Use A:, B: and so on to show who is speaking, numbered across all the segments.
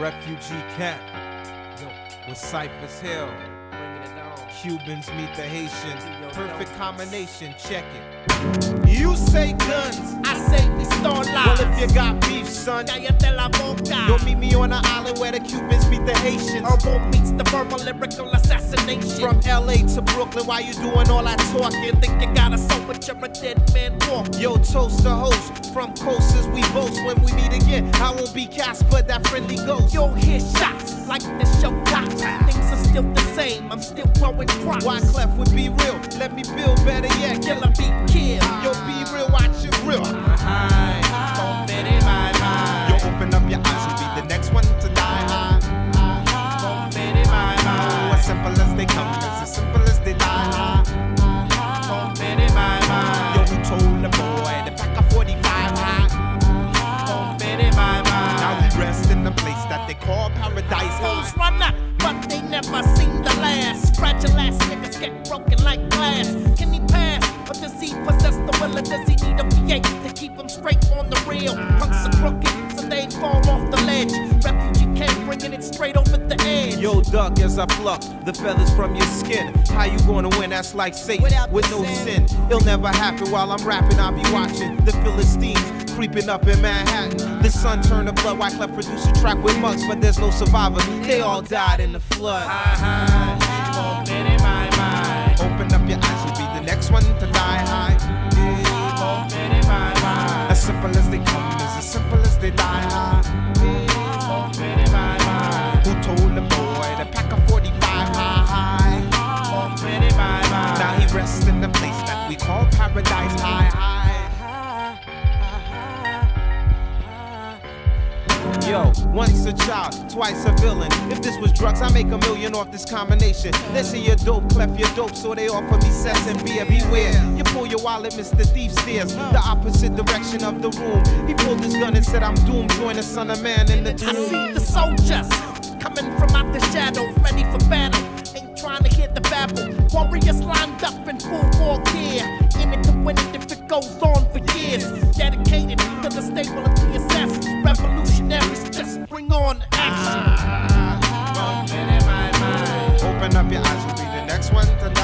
A: Refugee camp with Cypress Hill. Cubans meet the Haitians. Perfect combination, check it. You say guns,
B: I say we start live.
A: well if you got beef, son,
B: Cállate la boca.
A: you'll meet me on the island where the Cubans meet the Haitians.
B: Herbal meets the verbal lyrical
A: From LA to Brooklyn, why you doing all that talking?
B: think you got a soul, but you're a dead man walking.
A: Yo, toast the host. From coast as we boast when we meet again. I won't be Casper, that friendly ghost.
B: You'll hear shots like the show cops. Things are still the same. I'm still growing crops.
A: Why Clef would be real? Let me build better yet.
B: Killer be killed.
A: We rest in the place that they call paradise
B: Fools run up, but they never seem to last. Fragile ass niggas get broken like glass. Can he pass? Or does he possess the will? Or does he need a V8 to keep him straight on the rail? Uh-huh. Punks are crooked, so they fall off the ledge. Refugee camp bringing it straight over the edge.
A: Yo, duck as I pluck the feathers from your skin. How you gonna win? That's like Satan
B: Without
A: with no
B: sin.
A: sin. It'll never happen while I'm rapping. I'll be watching the Philistines creeping up in Manhattan. The sun turned to blood. Wyclef produced a track with mugs, but there's no survivor. They all died in the flood. Open up your eyes, you'll be the next one to die high. As simple as they come, as simple as they die high. Who told the boy pack a 45 high high? Now he rests in the place that we call once a child, twice a villain. If this was drugs, I make a million off this combination. They say you're dope, clef you're dope, so they offer me cess and beer. Beware, you pull your wallet, Mr. Thief stares the opposite direction of the room. He pulled his gun and said, I'm doomed. Join the son of man in the
B: I see the soldiers coming from out the shadows, ready for battle. Ain't trying to hear the babble. Warriors lined up in full war gear. In it to win it if it goes on for years. Dedicated to the of went and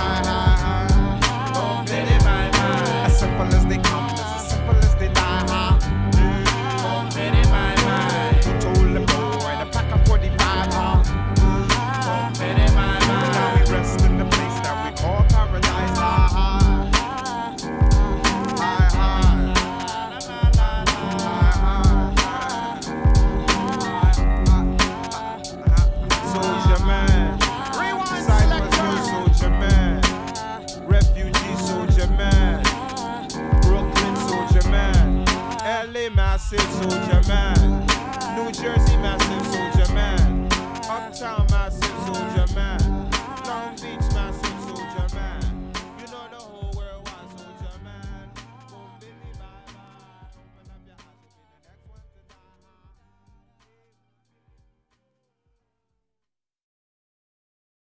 B: sits on man.